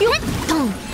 よっと。